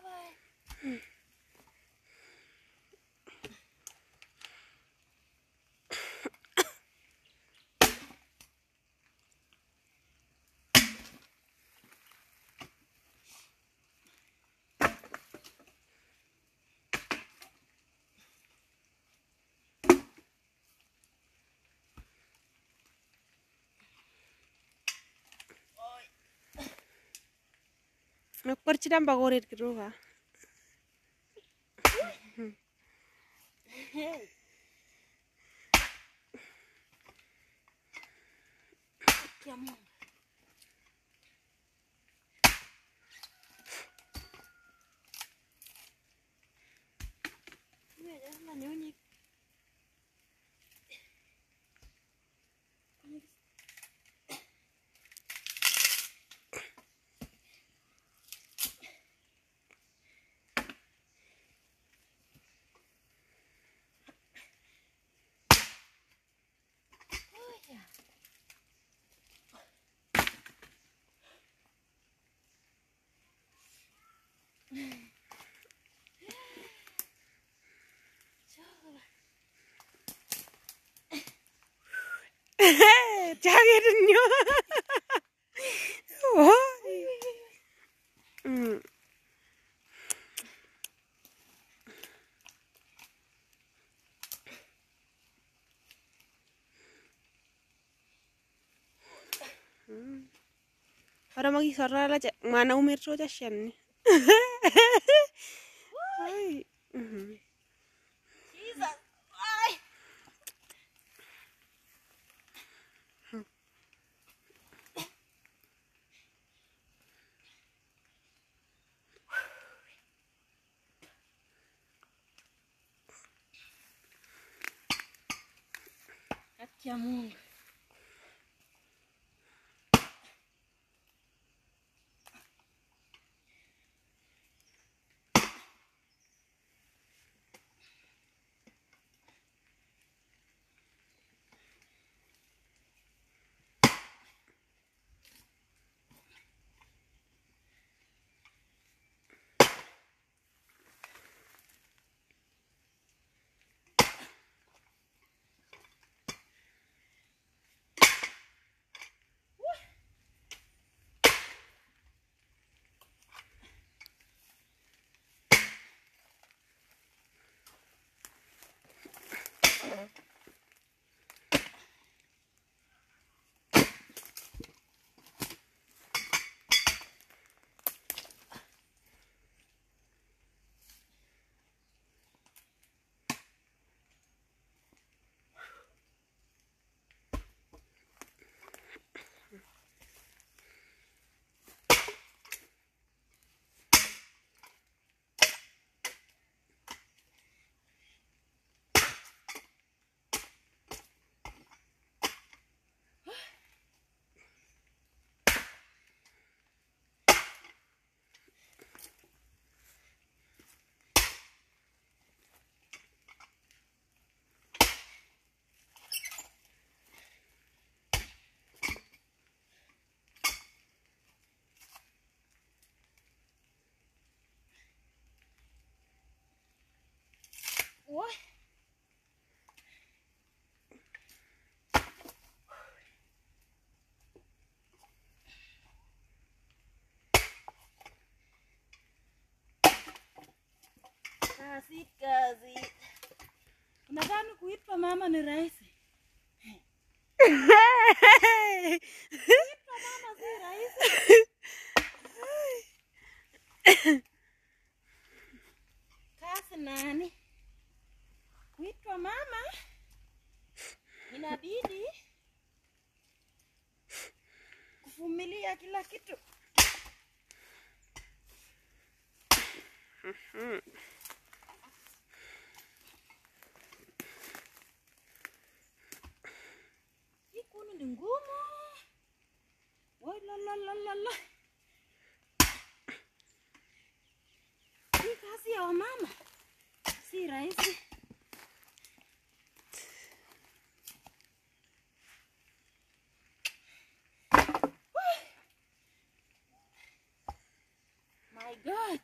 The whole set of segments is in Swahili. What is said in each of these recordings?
拜拜。嗯。Porci dan bagorit kedua. haramaagi sarrala mana umirroo chashanni Aqui é mhm. mundo. Kazi kazi. Unadhani kuitwa mama ni rahisi? Kuitwa mama si rahisi. Kazi nani? Kuitwa mama inabidi kuvumilia kila kitu. Hii tirar esse. My God!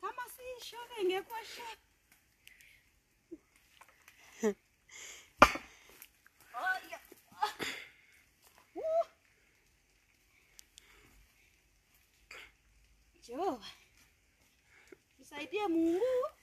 Tá Cam așa și eu venge cu. je. Bisa dia mungu.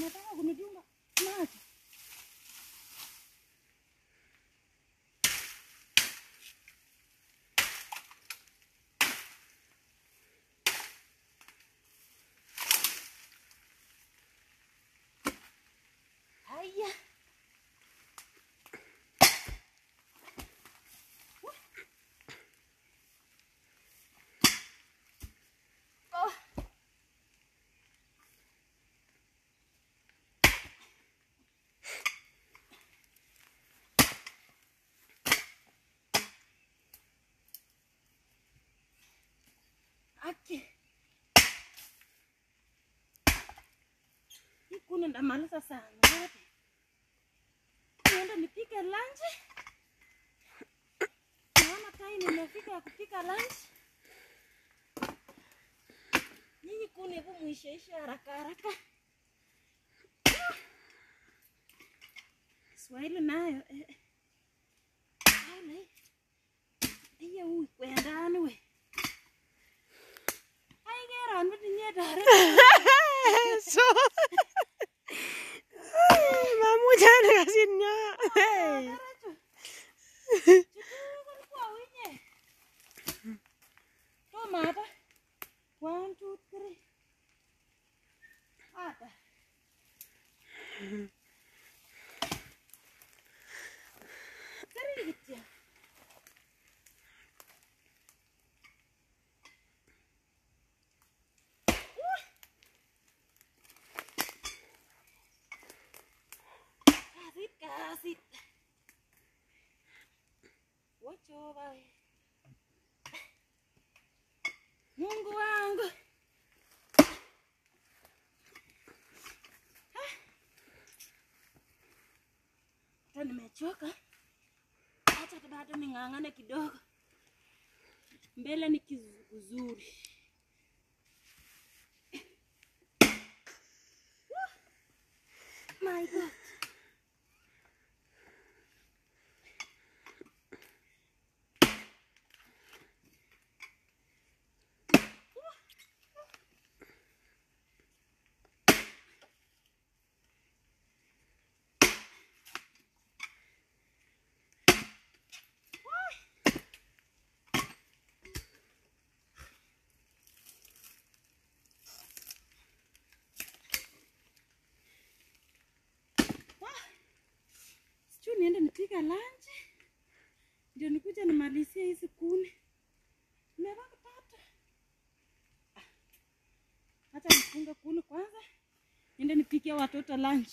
nó tao cũng đi chung đó Kuni ndamaliza saa ngapi? Niende nipike lunch. Naona time imefika ya kupika lunch. Nyinyi kuni hebu muisheishe haraka haraka. Kiswahili nayo eh. Iya bitinye dare. so 마모자를 가셨냐? 또 마봐. Wachoba. Mungu wangu. Ah. Hata nimechoka. Acha bado ning'ang'ane kidogo. Mbele ni kizuri. My God. Niende lunch ndio nikuja nimalizie hizi kuni. nimepata. Ah, Acha nifunge kuni kwanza, niende nipikie watoto lunch.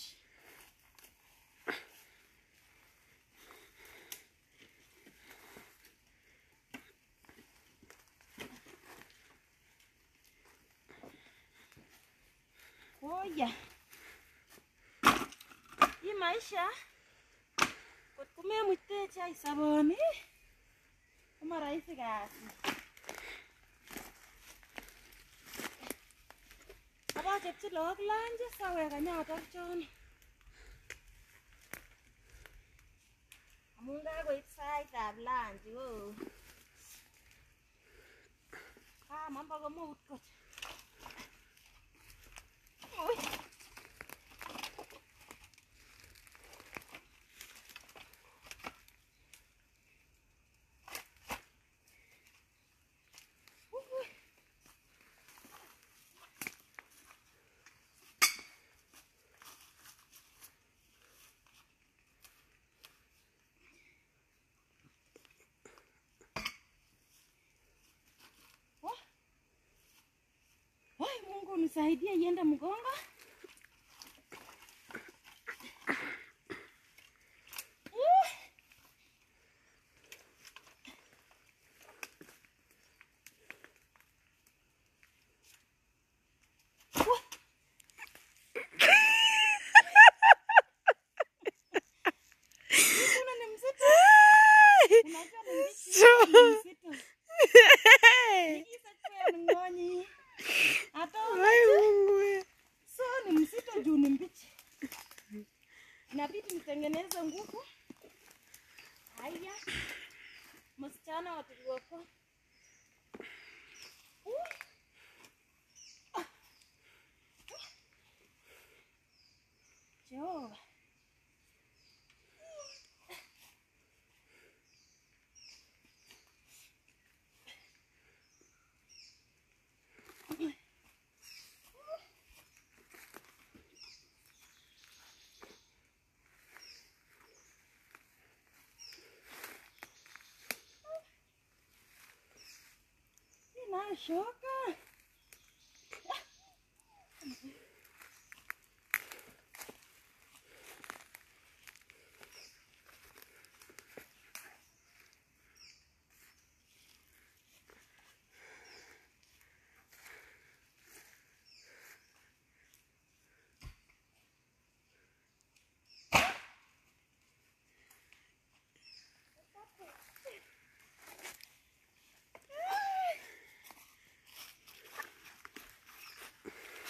Oya, hii maisha kumemuitecha isaboni kumarahisi kazi apachepchi look lanji sawek anyatak chono oh. amun ah, kakoit saitab lanji o kamamba komout kot Oi. Saidia iende mgongo. Uh. Uh. Kuna ni mzito. Unajua ni mbichi, ni mzito. Ikisa kwa ni ngonyi. Hata Ai, Mungu we. so mzito juu ni mbichi. Inabidi nitengeneze nguvu. Haya, msichana wa tulioko. でし。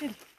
Hadi.